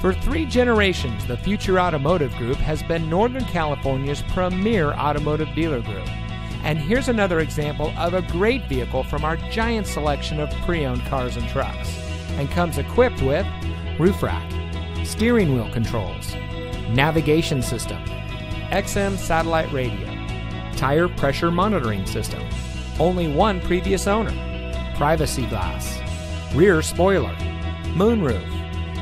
For three generations, the Future Automotive Group has been Northern California's premier automotive dealer group. And here's another example of a great vehicle from our giant selection of pre owned cars and trucks. And comes equipped with roof rack, steering wheel controls, navigation system, XM satellite radio, tire pressure monitoring system, only one previous owner, privacy glass, rear spoiler, moonroof,